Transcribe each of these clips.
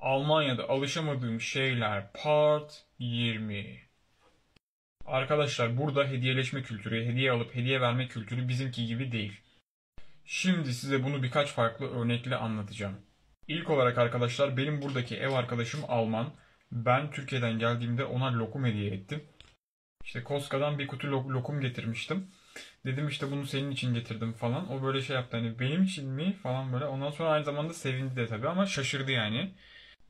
Almanya'da alışamadığım şeyler part 20. Arkadaşlar burada hediyeleşme kültürü, hediye alıp hediye verme kültürü bizimki gibi değil. Şimdi size bunu birkaç farklı örnekle anlatacağım. İlk olarak arkadaşlar benim buradaki ev arkadaşım Alman. Ben Türkiye'den geldiğimde ona lokum hediye ettim. İşte Koska'dan bir kutu lo- lokum getirmiştim. Dedim işte bunu senin için getirdim falan. O böyle şey yaptı hani benim için mi falan böyle. Ondan sonra aynı zamanda sevindi de tabii ama şaşırdı yani.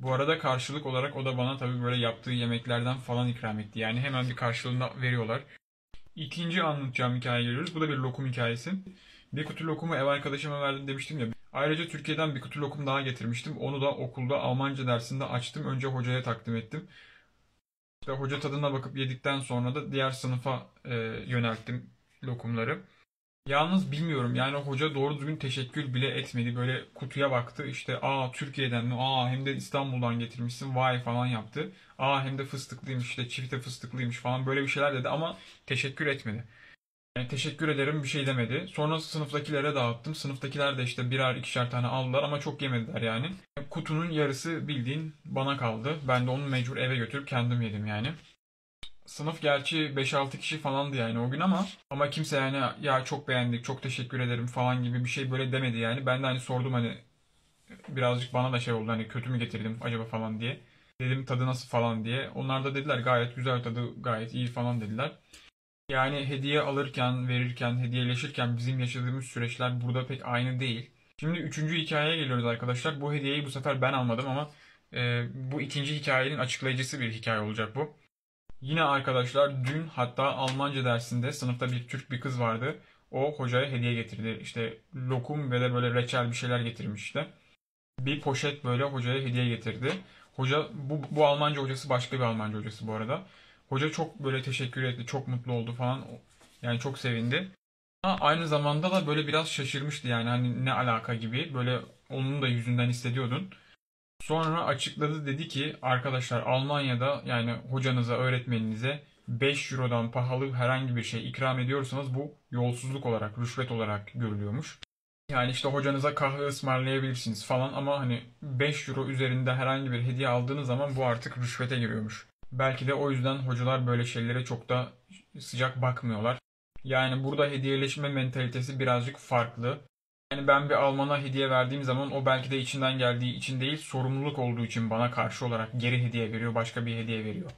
Bu arada karşılık olarak o da bana tabii böyle yaptığı yemeklerden falan ikram etti. Yani hemen bir karşılığında veriyorlar. İkinci anlatacağım hikayeye geliyoruz. Bu da bir lokum hikayesi. Bir kutu lokumu ev arkadaşıma verdim demiştim ya. Ayrıca Türkiye'den bir kutu lokum daha getirmiştim. Onu da okulda Almanca dersinde açtım. Önce hocaya takdim ettim. İşte hoca tadına bakıp yedikten sonra da diğer sınıfa e, yönelttim lokumları. Yalnız bilmiyorum yani hoca doğru düzgün teşekkür bile etmedi. Böyle kutuya baktı işte aa Türkiye'den mi? Aa hem de İstanbul'dan getirmişsin vay falan yaptı. Aa hem de fıstıklıymış işte çifte fıstıklıymış falan böyle bir şeyler dedi ama teşekkür etmedi. Yani teşekkür ederim bir şey demedi. Sonra sınıftakilere dağıttım. Sınıftakiler de işte birer ikişer tane aldılar ama çok yemediler yani. Kutunun yarısı bildiğin bana kaldı. Ben de onu mecbur eve götürüp kendim yedim yani. Sınıf gerçi 5-6 kişi falandı yani o gün ama ama kimse yani ya çok beğendik, çok teşekkür ederim falan gibi bir şey böyle demedi yani. Ben de hani sordum hani birazcık bana da şey oldu hani kötü mü getirdim acaba falan diye. Dedim tadı nasıl falan diye. Onlar da dediler gayet güzel tadı gayet iyi falan dediler. Yani hediye alırken, verirken, hediyeleşirken bizim yaşadığımız süreçler burada pek aynı değil. Şimdi üçüncü hikayeye geliyoruz arkadaşlar. Bu hediyeyi bu sefer ben almadım ama e, bu ikinci hikayenin açıklayıcısı bir hikaye olacak bu. Yine arkadaşlar dün hatta Almanca dersinde sınıfta bir Türk bir kız vardı. O hocaya hediye getirdi. İşte lokum ve de böyle reçel bir şeyler getirmişti. Bir poşet böyle hocaya hediye getirdi. Hoca bu, bu Almanca hocası başka bir Almanca hocası bu arada. Hoca çok böyle teşekkür etti, çok mutlu oldu falan. Yani çok sevindi. Ama aynı zamanda da böyle biraz şaşırmıştı yani hani ne alaka gibi. Böyle onun da yüzünden hissediyordun. Sonra açıkladı dedi ki arkadaşlar Almanya'da yani hocanıza, öğretmeninize 5 Euro'dan pahalı herhangi bir şey ikram ediyorsanız bu yolsuzluk olarak, rüşvet olarak görülüyormuş. Yani işte hocanıza kahve ısmarlayabilirsiniz falan ama hani 5 Euro üzerinde herhangi bir hediye aldığınız zaman bu artık rüşvete giriyormuş. Belki de o yüzden hocalar böyle şeylere çok da sıcak bakmıyorlar. Yani burada hediyeleşme mentalitesi birazcık farklı. Yani ben bir Alman'a hediye verdiğim zaman o belki de içinden geldiği için değil, sorumluluk olduğu için bana karşı olarak geri hediye veriyor, başka bir hediye veriyor.